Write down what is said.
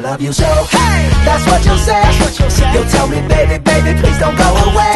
I love you so. Hey, that's what you'll say. You'll tell me, baby, baby, please don't go away.